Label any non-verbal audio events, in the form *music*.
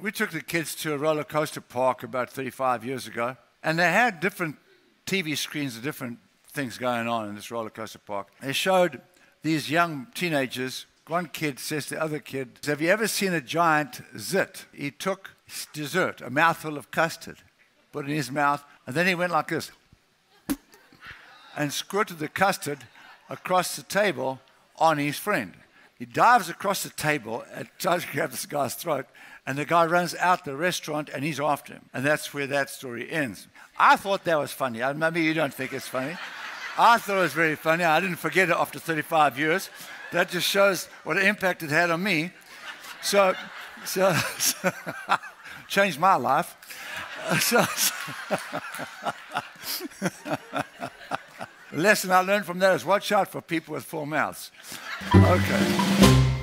We took the kids to a roller coaster park about 35 years ago, and they had different TV screens of different things going on in this roller coaster park. They showed these young teenagers. One kid says to the other kid, Have you ever seen a giant zit? He took dessert, a mouthful of custard, put it in his mouth, and then he went like this and squirted the custard across the table on his friend. He dives across the table and tries to grab this guy's throat, and the guy runs out the restaurant and he's after him. And that's where that story ends. I thought that was funny. Maybe you don't think it's funny. I thought it was very funny. I didn't forget it after 35 years. That just shows what an impact it had on me. So, so, so *laughs* changed my life. *laughs* So, the *laughs* lesson I learned from that is watch out for people with full mouths. Okay.